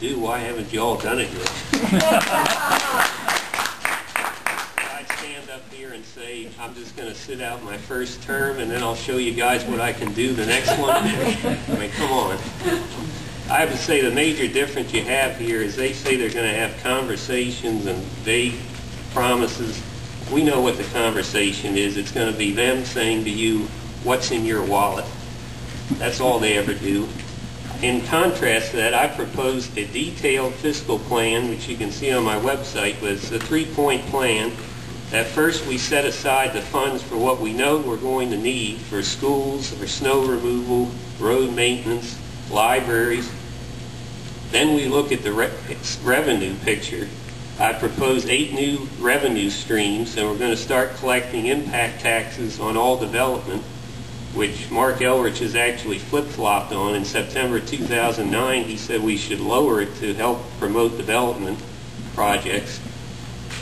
do, why haven't you all done it yet? I stand up here and say, I'm just going to sit out my first term, and then I'll show you guys what I can do the next one. I mean, come on. I have to say the major difference you have here is they say they're going to have conversations and vague promises. We know what the conversation is. It's going to be them saying to you, what's in your wallet? That's all they ever do. In contrast to that, I proposed a detailed fiscal plan, which you can see on my website, it's a three-point plan. At first, we set aside the funds for what we know we're going to need for schools, for snow removal, road maintenance, libraries. Then we look at the re- revenue picture. I propose eight new revenue streams, and we're going to start collecting impact taxes on all development which Marc Elrich has actually flip-flopped on. In September 2009, he said we should lower it to help promote development projects.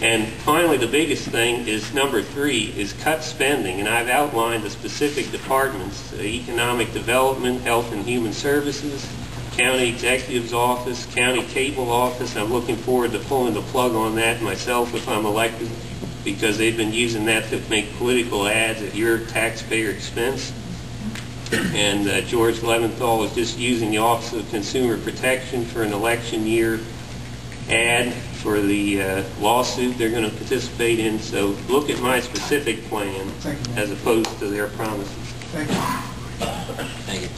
And finally, the biggest thing is number three, is cut spending. And I've outlined the specific departments, economic development, health and human services, county executive's office, county cable office. I'm looking forward to pulling the plug on that myself if I'm elected because they've been using that to make political ads at your taxpayer expense. And uh, George Leventhal is just using the Office of Consumer Protection for an election year ad for the uh, lawsuit they're going to participate in. So look at my specific plan you. as opposed to their promises. Thank you. Thank you.